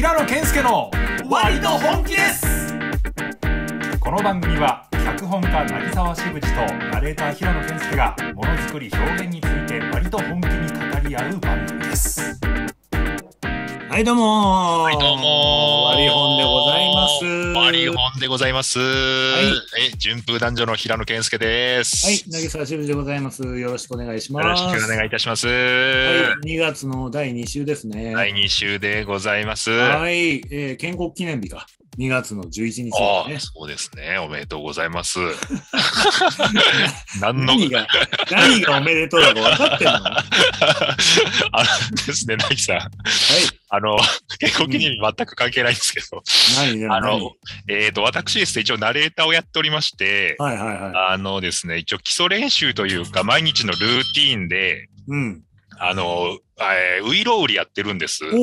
平野健介の割と本気です。この番組は脚本家成沢志口とナレーター平野健介がものづくり表現について割と本気に語り合う番組です。はい、どうもはい、どうもワリホンでございます。ワリホンでござざいます。え、順風男女の平野健介です。はい、投げ沢しぶでございます。よろしくお願いします。よろしくお願いいたします。はい、2月の第2週ですね。第2週でございます。はい、えー建国記念日が2月の11日ああ、ですそうですね。おめでとうございます。何ね。の、何が、何がおめでとうだか分かってんの？は あのですね、ナギさん。い、あの、健康記念日全く関係ないんですけど、何何？あの、えっ、と、私ですね、一応ナレーターをやっておりまして、はいはいはい。あのですね、一応基礎練習というか、毎日のルーティーンで、うん。あの、えーウイロウリやってるんです。おうおう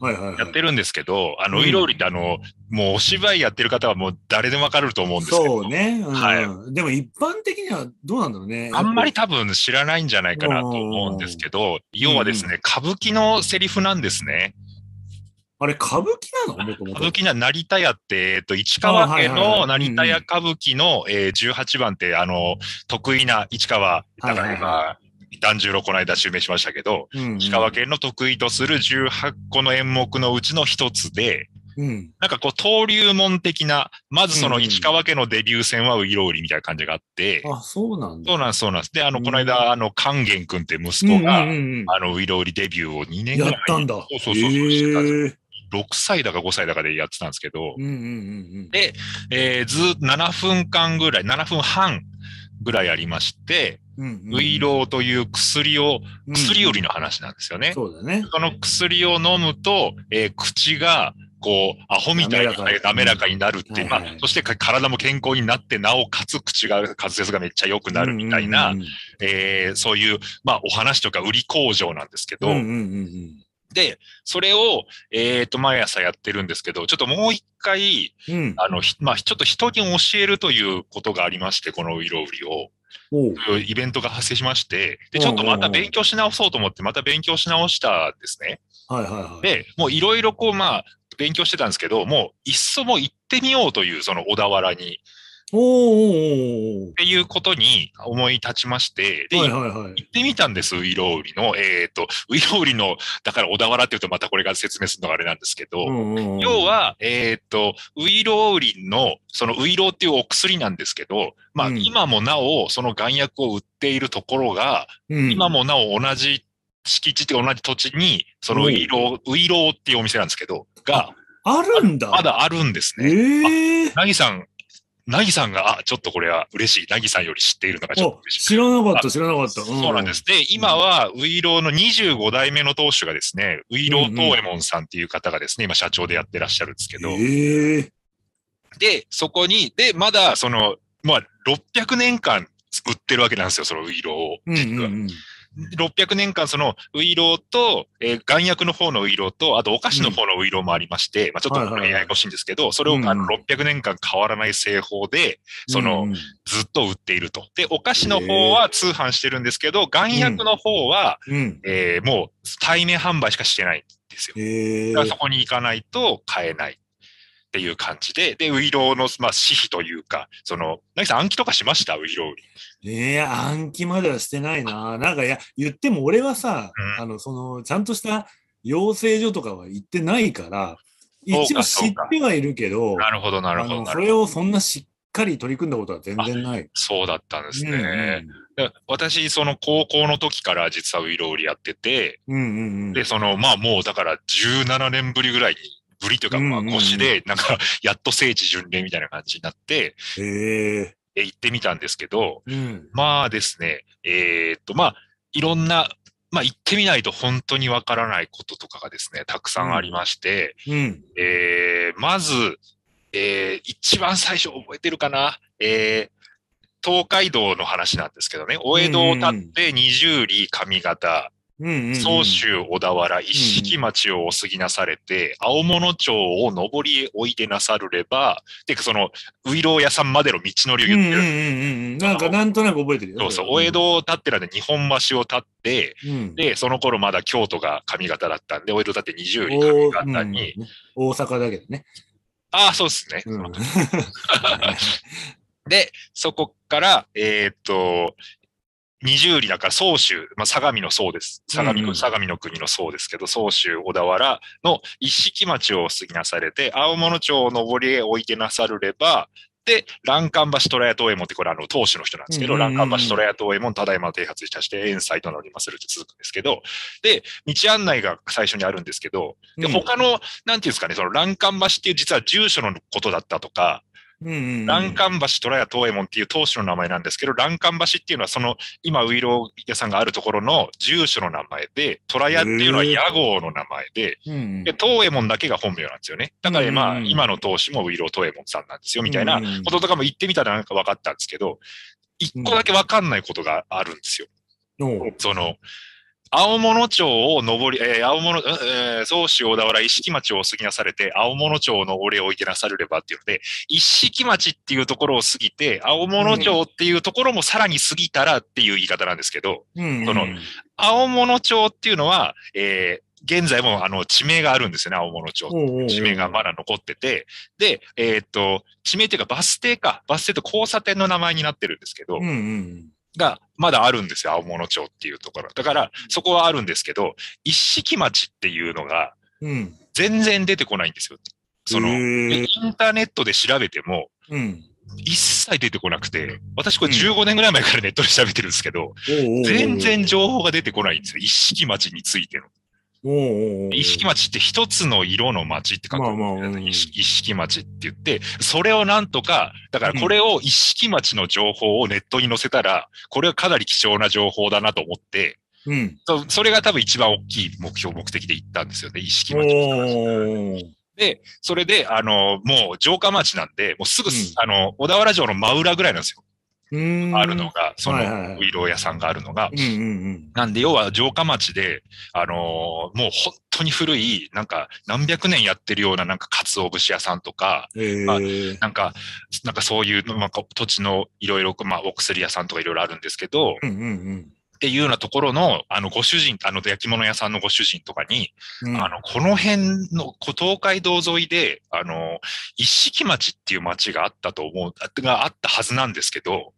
おはいはいはい。やってるんですけど、あの、うん。ウイロウリってあの、もうお芝居やってる方はもう誰でもわかると思うんですけど、そうね、うん。はでも一般的にはどうなんだろうね。あんまり多分知らないんじゃないかなと思うんですけど、要はですね、歌舞伎のセリフなんですね。あれ、歌舞伎なの？歌舞伎な成田屋って、えっと、市川家のい成田屋歌舞伎の、えー18番って、あの、得意な市川、だから團十郎この間襲名しましたけど、うんうん市川家の得意とする18個の演目のうちの一つで、うん。なんかこう、登竜門的な、まずそのうんうん市川家のデビュー戦はウイロウリみたいな感じがあって、あ、そうなんだ。そうなんです、そうなんです。で、あの、うんこの間、あの、勸玄君って息子が、うんうんうんうんあの、ウイロウリデビューを2年ぐらい。やったんだ。そうそうそうそうしてたんですへー6歳だか5歳だかでやってたんですけど、うんうんうんうん。でえーずっと7分間ぐらい、7分半ぐらいありまして、うんうん、ウイロウという薬を、うん。薬売りの話なんですよね。そうだね。その薬を飲むと、えー口が、こう、アホみたいに滑らか滑らかになるって、いはいまあ、そしてか体も健康になって、なおかつ口が、滑舌がめっちゃ良くなるみたいな、そういう、まあ、お話とか売り工場なんですけど、うんうんうんうんで、それを、えっ、と、毎朝やってるんですけど、ちょっともう一回、うん。うん。あの、ひまあ、ちょっと人に教えるということがありまして、このウイロウリを。イベントが発生しまして、で、ちょっとまた勉強し直そうと思って、また勉強し直したんですね。はいはいはい。で、もういろいろこう、まあ、勉強してたんですけど、もう、いっそもう行ってみようという、その小田原に、おっていうことに思い立ちまして、で、ーはいはいはい。行ってみたんです、ウイロウリの。えっ、と、ウイロウリの、だから小田原って言うとまたこれが説明するのがあれなんですけど、うんうんうん要、は、えっ、と、ウイロウリンの、そのウイロウっていうお薬なんですけど、まあ、うん今もなお、その丸薬を売っているところが、うん今もなお同じ敷地って同じ土地に、そのウイロウ、ウイロウっていうお店なんですけど、が、あるんだ。まだあるんですえね。えなぎさん、なぎさんが、あ、ちょっとこれは嬉しい。なぎさんより知っているのがちょっとあ嬉しい。知らなかった、知らなかった。そうなんです。で、今は、ウイローの25代目の当主がですね、ウイロー東右衛門さんっていう方がですね、今社長でやってらっしゃるんですけど、ええで、そこに、で、まだ、その、まあ、600年間売ってるわけなんですよ、そのウイローを。うん実は。うんうん。600年間、その、ウイローと、えー、丸薬の方のウイローと、あとお菓子の方のウイローもありまして、まあ、ちょっとはいはいはい。ややこしいんですけど、それをうんうん。あの600年間変わらない製法で、その、うんうん。ずっと売っていると。で、お菓子の方は通販してるんですけど、丸薬の方は、うん。えーもう対面販売しかしてないんですよ。ええだからそこに行かないと買えないっていう感じで、で、ウイローの、まあ、私費というか、その、なぎさん暗記とかしました？ウイローに。ええ暗記まではしてないな。なんか、いや、言っても俺はさ、うんあの、その、ちゃんとした養成所とかは行ってないから、一応知ってはいるけど、なるほど、なるほど、それ。をそんなしっかり取り組んだことは全然ない。そうだったんですうんね。で私、その高校の時から実はウイローリやってて、うんうんうん。で、その、まあもうだから17年ぶりぐらいに、ぶりというか、まあ腰で、なんか、やっと聖地巡礼みたいな感じになって、えええ行ってみたんですけど、うん。まあですね、えーっと、まあ、いろんな、まあ行ってみないと本当にわからないこととかがですね、たくさんありまして、うん。えー、まず、えー、一番最初覚えてるかな？えー、東海道の話なんですけどね、お江戸を立って二十里上方総州小田原、一色町をお過ぎなされて、青物町を上りへおいでなさるれば、てかその、ウイロー屋さんまでの道のりを言ってる。うんうんうんうん。なんか、なんとなく覚えてるよ。そうそう、お江戸を立ってなんで日本橋を立って、うん。で、その頃まだ京都が上方だったんで、お江戸立って20里お上方に、うん大阪だけどね。ああ、そうですね。うん。で、そこから、えーっと、二十里だから総州、まあ、相模の総です。相模,、うんうん相模の国の総ですけど、総州小田原の一色町をお過ぎなされて、青物町を上りへ置いてなさるれば、で、欄干橋虎屋東右衛門って、これあの、当主の人なんですけど、欄干橋虎屋東右衛門、ただいまの停発いたして、遠斎となりまするって続くんですけど、で、道案内が最初にあるんですけど、で、うん他の、なんていうんですかね、その欄干橋っていう実は住所のことだったとか。欄干橋虎屋東右衛門っていう当主の名前なんですけど、欄干橋っていうのはその今ウイロー屋さんがあるところの住所の名前で、虎屋っていうのは屋号の名前で、で、東右衛門だけが本名なんですよね。だからまあ今の当主もウイロー東右衛門さんなんですよみたいなこととかも言ってみたらなんか分かったんですけど、一個だけ分かんないことがあるんですよ。その、青物町を上り、えー青物、えー、総州小田原一色町を過ぎなされて、青物町を上りへおいでなさるればっていうので、一色町っていうところを過ぎて、青物町っていうところもさらに過ぎたらっていう言い方なんですけど、うん。うん。その青物町っていうのは、えー現在もあの地名があるんですよね、青物町。地名がまだ残ってて、で、えーっと、地名っていうかバス停か、バス停と交差点の名前になってるんですけど、うんうん。がまだあるんですよ、青物町っていうところ。だから、そこはあるんですけど、一色町っていうのがうん。全然出てこないんですよ。その、インターネットで調べても、うん。一切出てこなくて、私これうん15年ぐらい前からネットで調べてるんですけど、全然情報が出てこないんですよ。一色町についての。一色町って一つの色の町って書く。まあまあうん一一色町って言って、それをなんとか、だからこれを一色町の情報をネットに載せたら、これはかなり貴重な情報だなと思って、うん。そそれが多分一番大きい目標、目的で行ったんですよね、一色お町。ーで、それで、あの、もう城下町なんで、もうすぐ、うんあの、小田原城の真裏ぐらいなんですよ。あるのが、その、ウイロー屋さんがあるのが。うんうんなんで、要は城下町で、あのーもう本当に古い、なんか何百年やってるようななんか鰹節屋さんとか、まあえ。なんか、なんかそういう、なんか土地のいろいろ、まあお薬屋さんとかいろいろあるんですけど、うんうんっていうようなところの、あの、ご主人、あの、焼き物屋さんのご主人とかに、うん。あの、この辺の、こ東海道沿いで、あの、一色町っていう町があったと思う、があったはずなんですけど、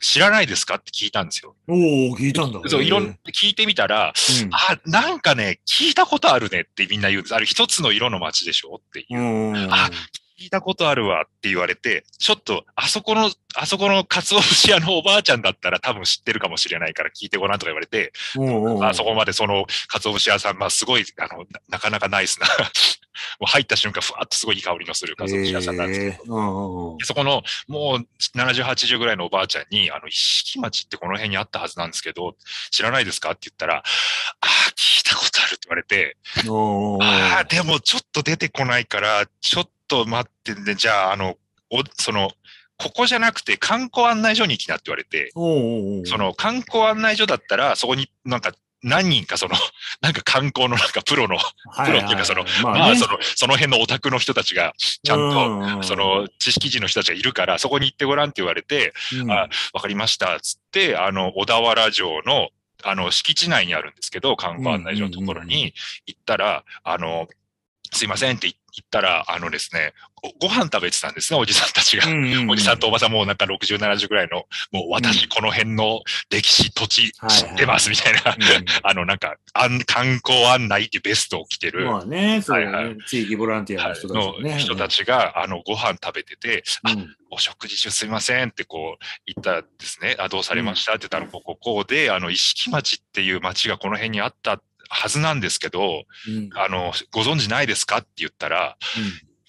知らないですかって聞いたんですよ。おお聞いたんだ。そう、いろんへ、聞いてみたら、えあ、なんかね、聞いたことあるねってみんな言うんです。あれ一つの色の町でしょっていうう。ん。うん。あ聞いたことあるわって言われて、ちょっと、あそこの、あそこの鰹節屋のおばあちゃんだったら多分知ってるかもしれないから聞いてごらんとか言われて、あそこまでその鰹節屋さん、まあすごい、あの、ななかなかナイスな、もう入った瞬間、ふわっとすごいいい香りのする鰹節屋さんなんですけど、そこの、もう70、80ぐらいのおばあちゃんに、あの、一色町ってこの辺にあったはずなんですけど、知らないですかって言ったら、ああ、聞いたことあるって言われて、ああ、でもちょっと出てこないから、ちょっと待ってね、じゃあ、あの、お、その、ここじゃなくて観光案内所に行きなって言われて、その観光案内所だったら、そこになんか何人かその、なんか観光のなんかプロの、はいプロっていうかそのはいまあその、その辺のオタクの人たちが、ちゃんと、とその知識人の人たちがいるから、そこに行ってごらんって言われて、あわかりました、つって、あの、小田原城の、あの、敷地内にあるんですけど、観光案内所のところに行ったら、あの、すいませんって言ったら、あのですね、ごご飯食べてたんですね、おじさんたちが。おじさんとおばさんもうなんか60、70ぐらいの、もう私この辺の歴史、土地知ってますみたいな、あのなんか、あん観光案内ってベストを着てる、まあね、そう。地域ボランティアの人たちのね。人たちが、あの、ご飯食べてて、あ、うん。お食事中すいませんってこう言ったらですね、あ、どうされました？って言ったら、こここうで、あの、石木町っていう町がこの辺にあったはずなんですけど、うん。あの、ご存知ないですかって言ったら、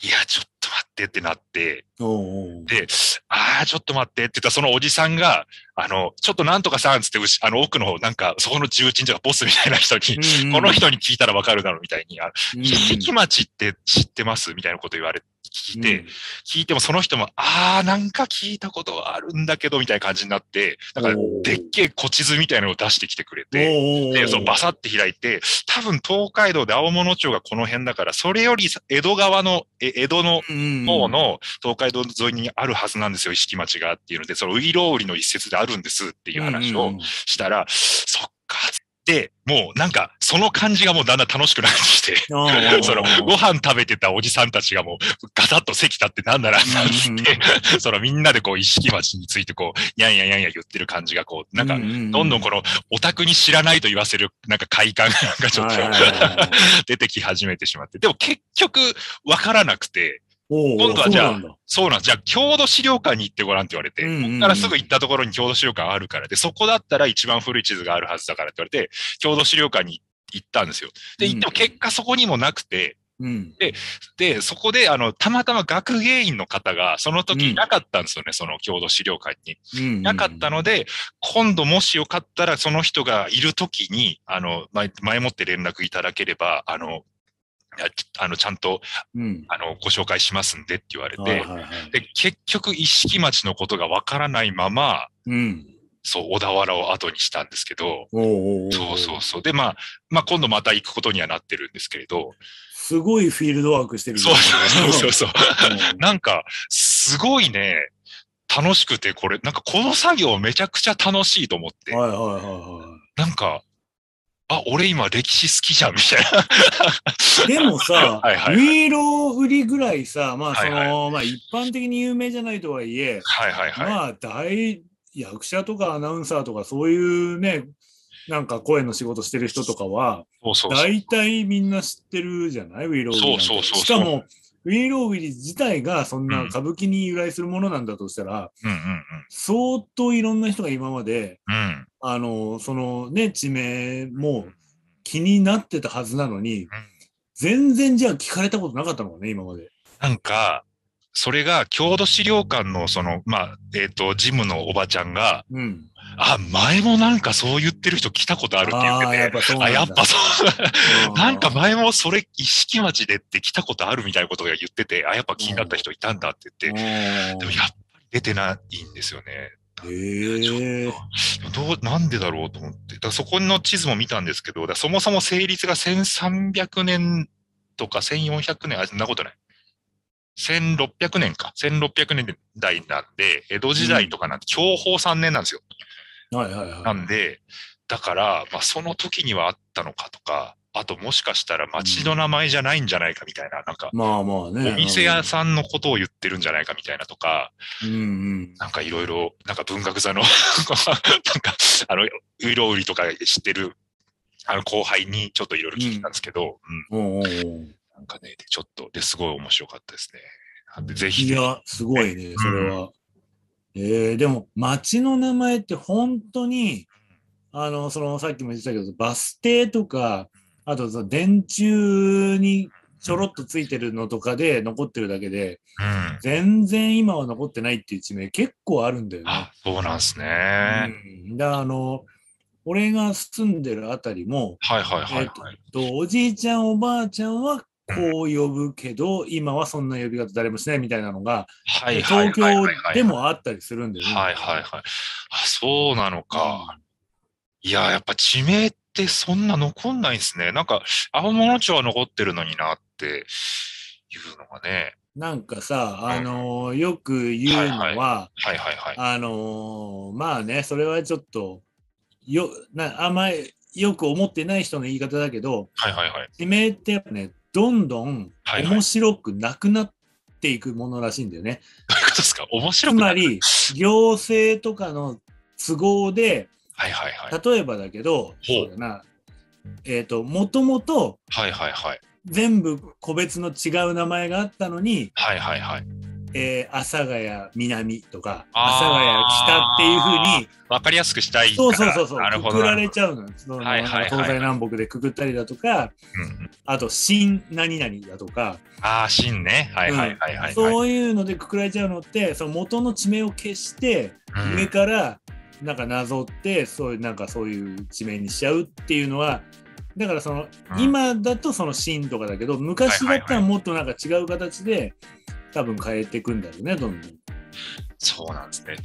いや、ちょっと待ってってなって、おうおう。で、ああ、ちょっと待ってって言ったら、そのおじさんが、あの、ちょっとなんとかさんつって、うしあの、奥の方、なんか、そこの重鎮とかボスみたいな人に、この人に聞いたらわかるだろうみたいに、あうん一石町って知ってますみたいなこと言われ、聞いて、聞いてもその人も、あー、なんか聞いたことはあるんだけど、みたいな感じになって、だから、おー。でっけえ古地図みたいなのを出してきてくれおて、ー。で、そう、バサって開いて、多分東海道で青物町がこの辺だから、それよりさ江戸川の、え江戸のうん方の東海道沿いにあるはずなんですよ、石木町がっていうので、そのウイロウリの一節であるんですっていう話をしたら、そっか、で、もうなんか、その感じがもうだんだん楽しくなってきて、その、ご飯食べてたおじさんたちがもう、ガタッと席立ってなんならなんつって、そのみんなでこう、石木町についてこう、やんやんやんや言ってる感じがこう、なんか、どんどんこの、オタクに知らないと言わせる、なんか快感がなんかちょっと出てき始めてしまって。でも結局、わからなくて、今今度はじゃあそうなん。じゃあ、郷土資料館に行ってごらんって言われて、うんうんうんここからすぐ行ったところに郷土資料館あるからで、そこだったら一番古い地図があるはずだからって言われて、郷土資料館に行ったんですよ。で、行っても結果そこにもなくて、うんで、そこで、あの、たまたま学芸員の方が、その時いなかったんですよね、その郷土資料館に。うんなかったので、今度もしよかったら、その人がいる時に、あの、前前もって連絡いただければ、あの、あの、ちゃんと、うん。あの、ご紹介しますんでって言われて、はいはいはいで、結局、一色町のことがわからないまま、うん。そう、小田原を後にしたんですけど、おうおうおそうそうそう。で、まあ、まあ、今度また行くことにはなってるんですけれど、すごいフィールドワークしてるそうそうそうそう。う。ん。なんか、すごいね、楽しくて、これ、なんかこの作業めちゃくちゃ楽しいと思って、はいはいはいはなんか、あ、俺今歴史好きじゃん、みたいな。い。でもさ、はいはいウィーロ売りぐらいさ、まあその、はいまあ一般的に有名じゃないとはいえ、はいはいはい。まあ大役者とかアナウンサーとかそういうね、なんか声の仕事してる人とかは。大体みんな知ってるじゃない？ウィーロウリなんてそうそうそうしかも、ウィーロウリ自体がそんな歌舞伎に由来するものなんだとしたら、うんうん相当いろんな人が今まで、うん。うん。あの、そのね、地名も気になってたはずなのに、全然じゃあ聞かれたことなかったのかね、今まで。なんか、それが郷土資料館のその、まあ、えっ、と、ジムのおばちゃんが、うん。あ、前もなんかそう言ってる人来たことあるって言ってああ、やて、あ、っぱそうなんだ。やっぱそう。うんなんか前もそれ、一色町でって来たことあるみたいなことが言ってて、あ、やっぱ気になった人いたんだって言って、でもやっぱり出てないんですよね。へえ。どう、なんでだろうと思って。だそこの地図も見たんですけど、そもそも成立が1300年とか1400年、あ、そんなことない。1600年か。1600年代なんで、江戸時代とかなんて、享保3年なんですよ。はいはいはい。なんで、だから、まあ、その時にはあったのかとか、あともしかしたら町の名前じゃないんじゃないかみたいな、なんか、まあまあね。お店屋さんのことを言ってるんじゃないかみたいなとか、うんうん。なんかいろいろ、なんか文学座の、なんか、あの、ウイロウリとか知ってる、あの後輩にちょっといろいろ聞いたんですけど、うん、おうおうおうなんかね、でちょっと、で、すごい面白かったですね。なんで、ぜひぜひ、いや、すごいね、それは。えー、でも、町の名前って本当に、あの、その、さっきも言ってたけど、バス停とか、あと、その電柱にちょろっとついてるのとかで残ってるだけで、うん。全然今は残ってないっていう地名結構あるんだよねあ。、そうなんですね。うん、だからあの、俺が住んでるあたりも、はいはいはいえっはい。と、おじいちゃん、おばあちゃんはこう呼ぶけど、今はそんな呼び方誰もしないみたいなのが、はいはい東京。でもあったりするんだよね。はいはいはい。あ、そうなのか。いや、やっぱ地名ってそんな残んないんですね。なんか、青物町は残ってるのになっていうのがね。なんかさ、あのーよく言うのは、はいはいはい。あのーまあね、それはちょっと、よ、な、あんまりよく思ってない人の言い方だけど、はいはいはい。地名ってやっぱね、どんどんはいはい面白くなくなっていくものらしいんだよね。どういうことですか？面つ白くないまり、行政とかの都合で、はいはいはい。例えばだけど、そうだな、えっ、と、もともとはいはいはい。全部個別の違う名前があったのに、はいはいはい。えー、阿佐ヶ谷南とか、阿佐ヶ谷北っていうふうに、わかりやすくしたいから。そうそうそうそう。くくられちゃうのよ。そのはいはいはい東西南北でくくったりだとか、うんうんあと、新何々だとか、ああ、真ね。はいはいはいはい、はいそういうのでくくられちゃうのって、その元の地名を消して、うん上からなんかなぞってそういうなんかそういう地名にしちゃうっていうのはだからその、うん今だとそのシーンとかだけど昔だったらもっとなんか違う形で多分変えていくんだろうねどんどん。そうなんですね。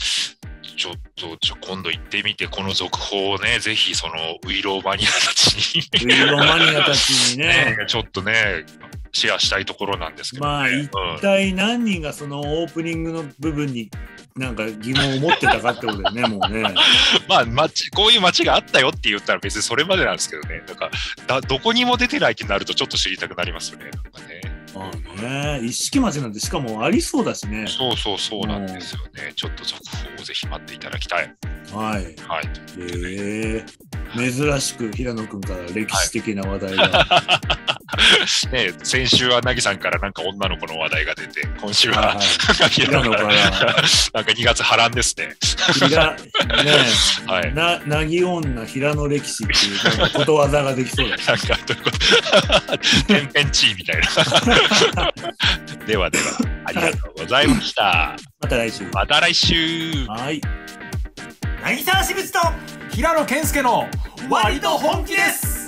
ちょっと、今度行ってみて、この続報をね、ぜひそのウイローマニアたちにウイロマニアたちにね ね、ちょっとね、シェアしたいところなんですけど、ね。まあうん一体何人がそのオープニングの部分になんか疑問を持ってたかってことだよねもうね。まあ、街、こういう街があったよって言ったら別にそれまでなんですけどね。なんか、だどこにも出てないってなるとちょっと知りたくなりますよね。なんかねまあね一式町なんてしかもありそうだしね。そうそうそうなんですよね。ちょっと続報をぜひ待っていただきたい。はい。はい。ええ珍しく平野くんから歴史的な話題が。ね先週はなぎさんからなんか女の子の話題が出て、今週はいはは、い平野からなんか2月波乱ですね。平ね はいななぎ女平野歴史っていうことわざができそうだね。なんか、どういうこと？天変地異みたいな。ではでは、ありがとうございました。また来週。また来週。はい。渚志口と平野健介の割と本気です